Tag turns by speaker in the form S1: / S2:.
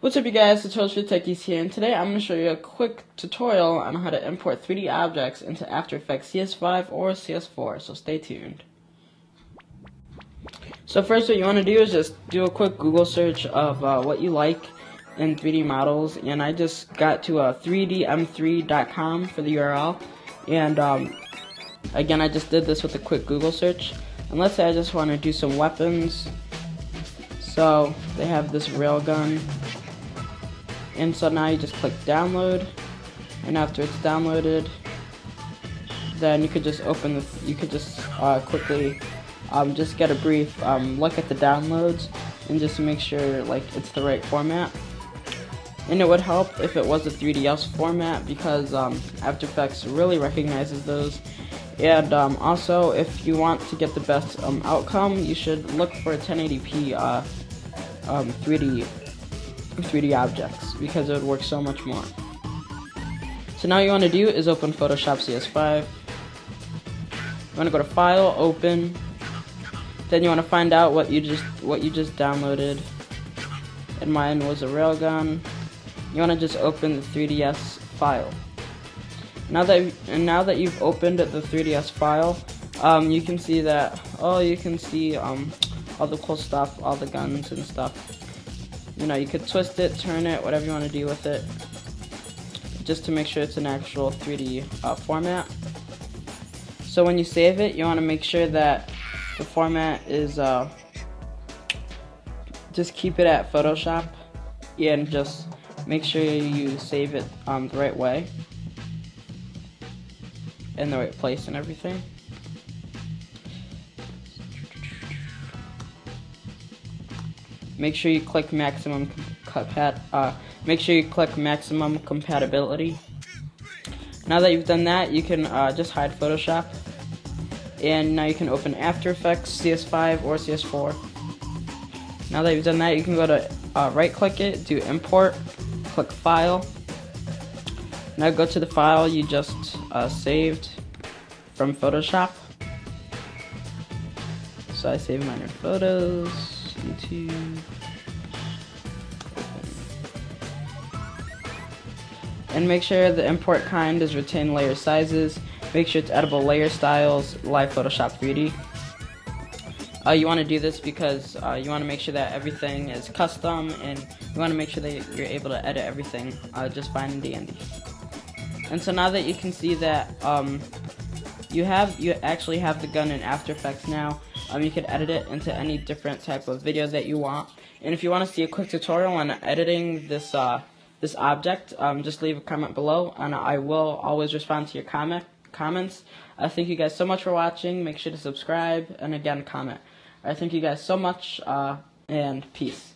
S1: What's up you guys, it's Toast for Techies here, and today I'm going to show you a quick tutorial on how to import 3D objects into After Effects CS5 or CS4, so stay tuned. So first what you want to do is just do a quick Google search of uh, what you like in 3D models, and I just got to uh, 3dm3.com for the URL, and um, again I just did this with a quick Google search, and let's say I just want to do some weapons, so they have this railgun. And so now you just click download. And after it's downloaded, then you could just open the, you could just uh, quickly um, just get a brief um, look at the downloads and just make sure like it's the right format. And it would help if it was a 3DS format because um, After Effects really recognizes those. And um, also, if you want to get the best um, outcome, you should look for a 1080p uh, um, 3D 3D objects because it would work so much more. So now you want to do is open Photoshop CS5. You want to go to File, Open. Then you want to find out what you just what you just downloaded. And mine was a railgun. You want to just open the 3ds file. Now that and now that you've opened the 3ds file, um, you can see that oh you can see um, all the cool stuff, all the guns and stuff. You know, you could twist it, turn it, whatever you want to do with it, just to make sure it's an actual 3D uh, format. So when you save it, you want to make sure that the format is, uh, just keep it at Photoshop and just make sure you save it um, the right way in the right place and everything. Make sure you click maximum compat uh, make sure you click maximum compatibility. Now that you've done that, you can uh, just hide Photoshop. And now you can open After Effects, CS5 or CS4. Now that you've done that, you can go to uh, right click it, do import, click file. Now go to the file you just uh, saved from Photoshop. So I saved minor photos. And make sure the import kind is retain layer sizes. Make sure it's editable layer styles, live Photoshop 3D. Uh, you want to do this because uh, you want to make sure that everything is custom and you want to make sure that you're able to edit everything uh, just fine and dandy. And so now that you can see that um, you have you actually have the gun in After Effects now, um, you can edit it into any different type of video that you want. And if you want to see a quick tutorial on editing this uh, this object, um, just leave a comment below, and I will always respond to your comment comments. I thank you guys so much for watching. Make sure to subscribe, and again, comment. I thank you guys so much, uh, and peace.